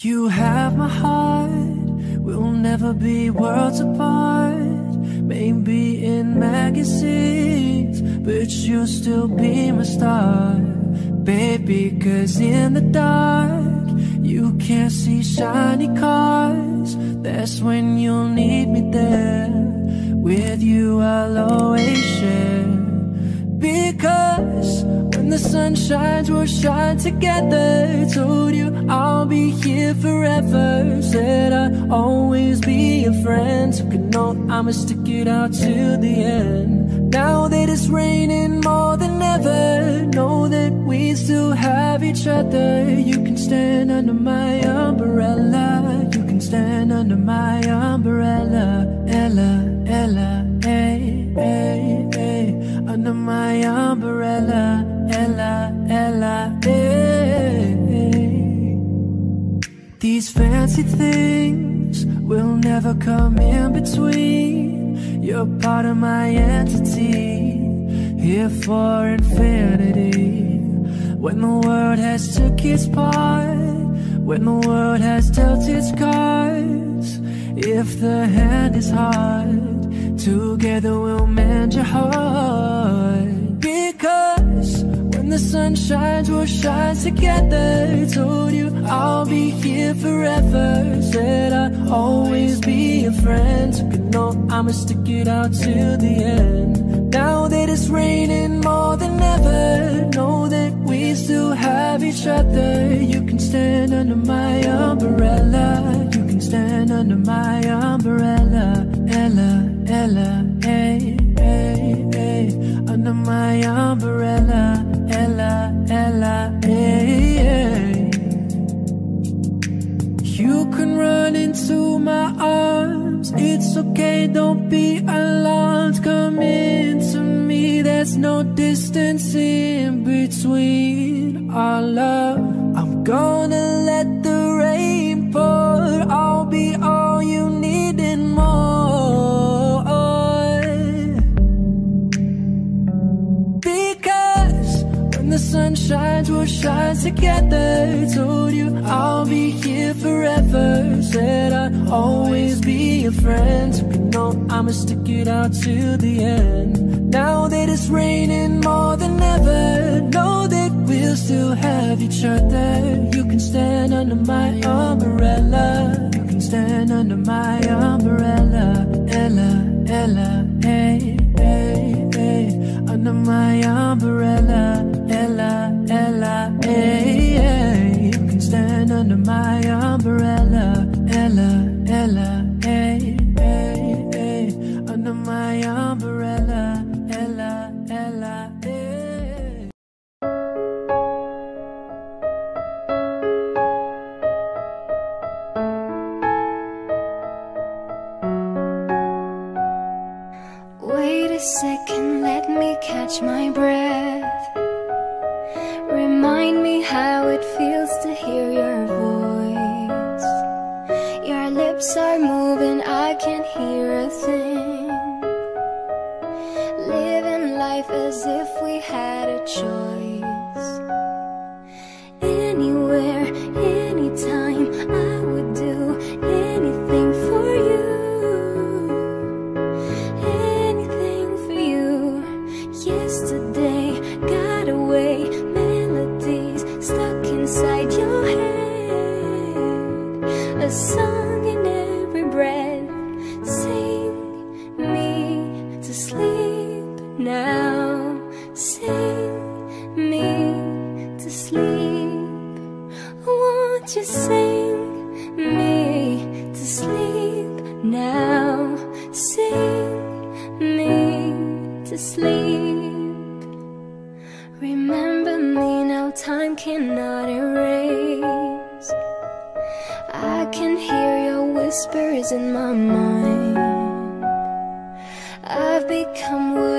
You have my heart, we'll never be worlds apart. Maybe in magazines, but you'll still be my star. Baby, cause in the dark, you can't see shiny cars. That's when you'll need me there. With you, I'll always the sun shines, we'll shine together. Told you I'll be here forever. Said I'll always be a friend. Took a note, I'ma stick it out to the end. Now that it's raining more than ever, know that we still have each other. You can stand under my umbrella. You can stand under my umbrella. Ella, Ella, things will never come in between. You're part of my entity, here for infinity. When the world has took its part, when the world has dealt its cards, if the hand is hard, together we'll mend your heart. The sun shines, we'll shine together. Told you I'll be here forever. Said I'll always be a friend. Took a note, I'ma stick it out till the end. Now that it's raining more than ever, know that we still have each other. You can stand under my umbrella. You can stand under my umbrella. Ella, Ella, hey, hey, hey. Under my umbrella. Okay, don't be alarmed. Come into me, there's no distance in between our love. I'm gonna the sun shines, we'll shine together. Told you I'll be here forever. Said I'd always be your friend. A note, I'ma stick it out to the end. Now that it's raining more than ever, know that we'll still have each other. You can stand under my umbrella. You can stand under my umbrella. Ella, Ella. Under my umbrella. Ella, Ella, hey, hey. You can stand under my umbrella. Ella, Ella, hey, hey, hey. Under my umbrella. Ella, Ella, hey. Wait a second, me catch my breath. Remind me how it feels to hear your voice. Your lips are moving, I can't hear a thing. Living life as if we had a choice. To sleep now. Sing me to sleep. Won't you sing me to sleep now? Sing me to sleep. Remember me now, time cannot erase. I can hear your whispers in my mind. I've become what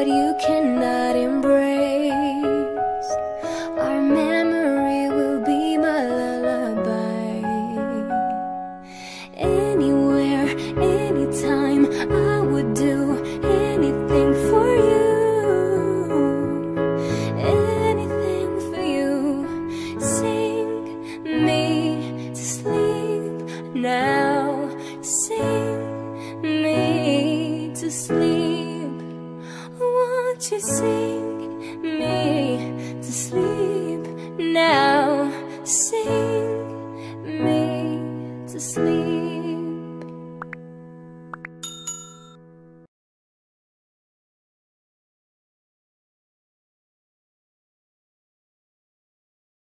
Won't you sing me to sleep now